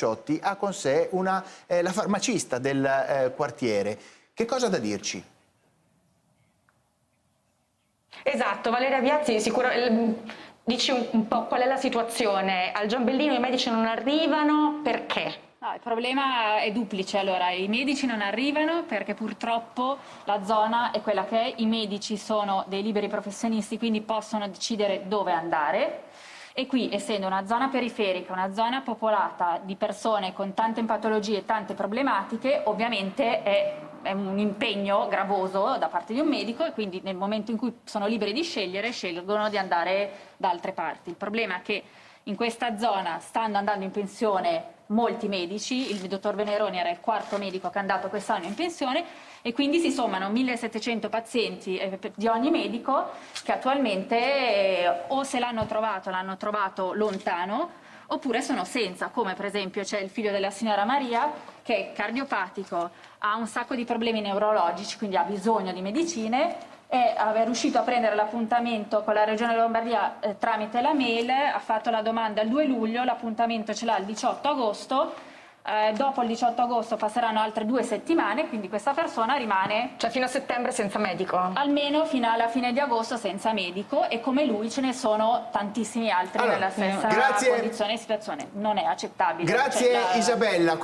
Piacciotti ha con sé una, eh, la farmacista del eh, quartiere. Che cosa ha da dirci? Esatto, Valeria Viazzi, sicuro, dici un, un po' qual è la situazione. Al Giambellino i medici non arrivano, perché? No, il problema è duplice, allora i medici non arrivano perché purtroppo la zona è quella che è, i medici sono dei liberi professionisti quindi possono decidere dove andare e qui essendo una zona periferica, una zona popolata di persone con tante patologie e tante problematiche, ovviamente è, è un impegno gravoso da parte di un medico e quindi nel momento in cui sono liberi di scegliere scelgono di andare da altre parti. Il problema è che in questa zona stanno andando in pensione molti medici, il dottor Veneroni era il quarto medico che è andato quest'anno in pensione e quindi si sommano 1700 pazienti eh, di ogni medico che attualmente eh, o se l'hanno trovato l'hanno trovato lontano oppure sono senza, come per esempio c'è il figlio della signora Maria che è cardiopatico, ha un sacco di problemi neurologici, quindi ha bisogno di medicine è riuscito a prendere l'appuntamento con la Regione Lombardia eh, tramite la mail, ha fatto la domanda il 2 luglio, l'appuntamento ce l'ha il 18 agosto, eh, dopo il 18 agosto passeranno altre due settimane, quindi questa persona rimane... Cioè fino a settembre senza medico? Almeno fino alla fine di agosto senza medico e come lui ce ne sono tantissimi altri allora, nella stessa grazie. condizione e situazione. Non è accettabile. Grazie cioè, la... Isabella.